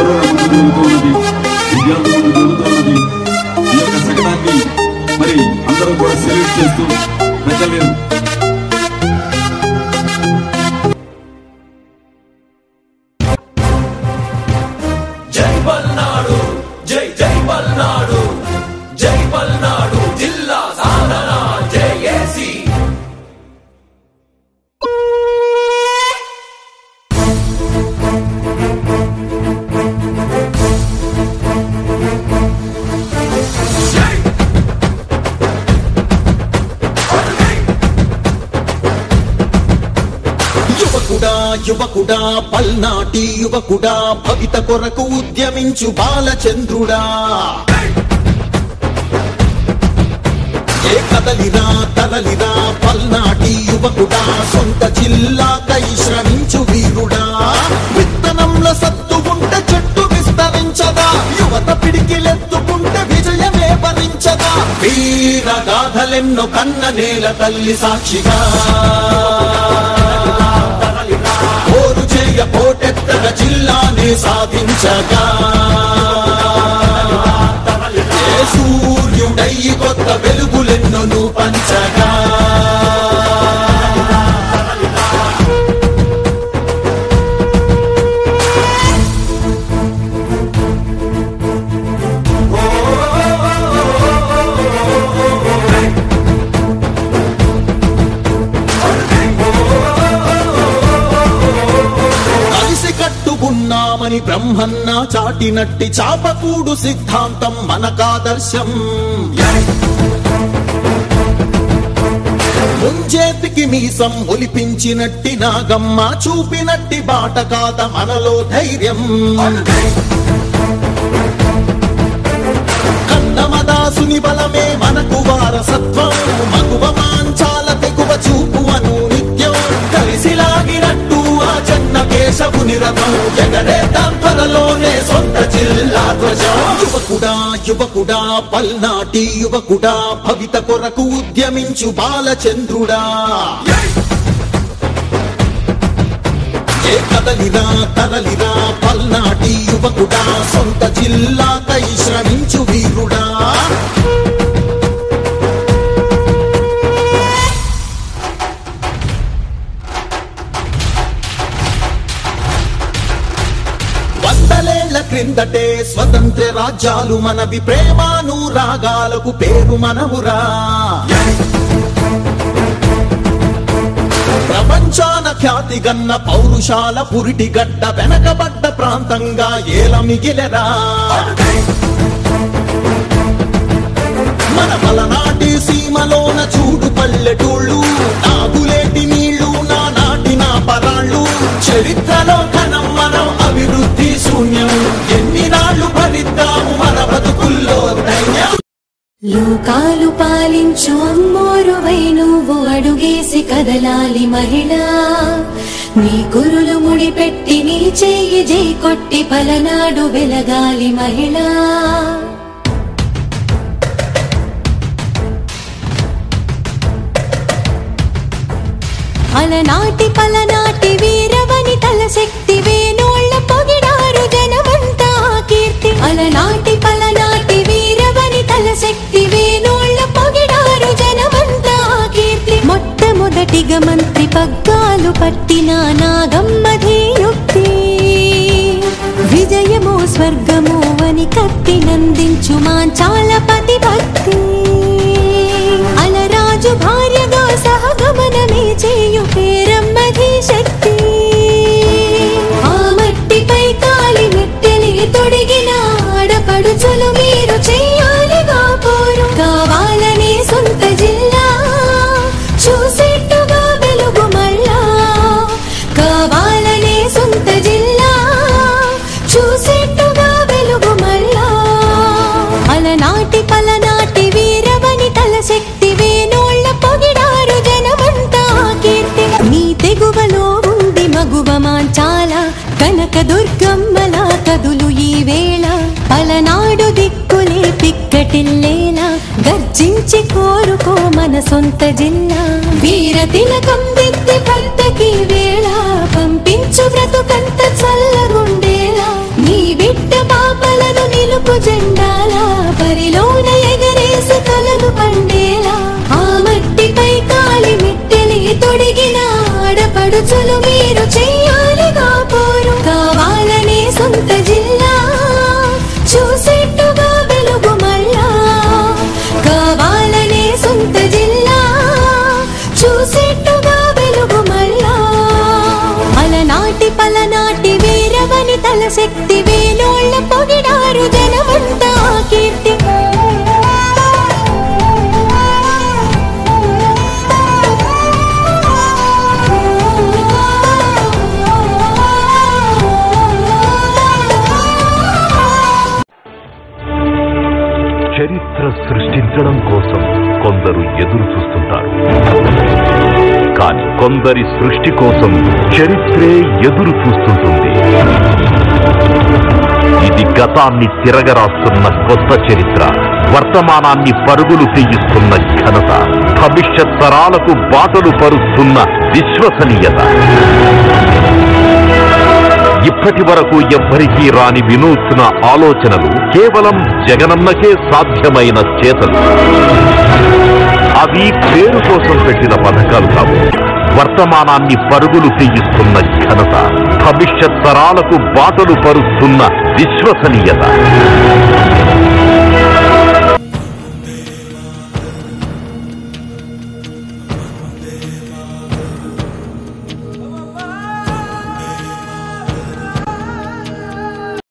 జరుగుతూ ఉన్నది విద్యార్థులు జరుగుతూ ఉన్నది ఈ యొక్క శకటాన్ని మరి అందరూ కూడా సెల్యూట్ చేస్తూ పెద్దలు యువకుడా యువకుడా పల్నాటి యువకుడా భవిత కొరకు ఉద్యమించు బాలచంద్రుడా. ఏ కదలిరా తరలిరా పల్నాటి యువకుడా సొంత జిల్లాకై శ్రమించు వీరుడా. విత్తనంలో సత్తు ఉంటే చెట్టు విస్తరించదా యువత పిడికిలెత్తుకుంటే విజయమే భరించదా. వీర గాథలెన్నో కన్న నేల తల్లి సాక్షిగా. ఓరు చేయ జిల్లానే సాధించగా. చాటినట్టి చాపకూడు సిద్ధాంతం మనకాదర్శం. ముంజేతికి మీసం ఒలిపించినట్టి నాగమ్మ చూపినట్టి బాట కాద మనలో ధైర్యం. కన్నమదాసుని బలమే మనకు వారసత్వం. మగువ మాంచాల తెగువ చూపు అను నిత్యం. కలిసిలాగినట్టు ఆ చెన్న కేశవుని రథం. ఎగరేద్దాం యువకుడా యువకుడా పల్నాటి యువకుడా భవిత కొరకు ఉద్యమించు బాలచంద్రుడా. ఏ కదలిరా తరలిరా పల్నాటి యువకుడా సొంత జిల్లాకై శ్రమించు వీరుడా. వందలేళ్ళ స్వతంత్ర రాజ్యాలు మనవి ప్రేమాను రాగాలకు పేరు మనమురా ప్రపంచాన ఖ్యాతి గన్న పౌరుషాల పురిటి గడ్డ వెనకబడ్డ ప్రాంతంగా ఏల మిగిలరా లోకాలు పాలించు అమ్మోరువై నువ్వు అడుగేసి కదలాలి మహిళ. నీ గురులు ముడిపెట్టి నీ చెయ్యి జై కొట్టి పలనాడు వెలగాలి మహిళ. అలనాటి పలనా విజయము స్వర్గము అని కత్తి నందించు మాంచాల పతి భక్తి. అలరాజు భార్య చించి కోరుకో మన సొంత జిల్లా. వీర తిలకం వేలోళ్ళ పొగిడారు జనమంతా కీర్తి చరిత్ర సృష్టించడం కోసం కొందరు ఎదురు చూస్తుంటారు కానీ కొందరి సృష్టి కోసం చరిత్రే ఎదురు చూస్తుంటుంది. ఇది గతాన్ని తిరగరాస్తున్న కొత్త చరిత్ర. వర్తమానాన్ని పరుగులు తీయిస్తున్న ఘనత. భవిష్యత్ తరాలకు బాటలు పరుస్తున్న విశ్వసనీయత. ఇప్పటి వరకు ఎవ్వరికీ రాని వినూత్న ఆలోచనలు కేవలం జగనన్నకే సాధ్యమైన చేతలు. అవి పేరు కోసం పెట్టిన పథకాలు కావు. వర్తమానాన్ని పరుగులు తీయిస్తున్న ఘనత భవిష్యత్ తరాలకు బాటలు పరుస్తున్న విశ్వసనీయత.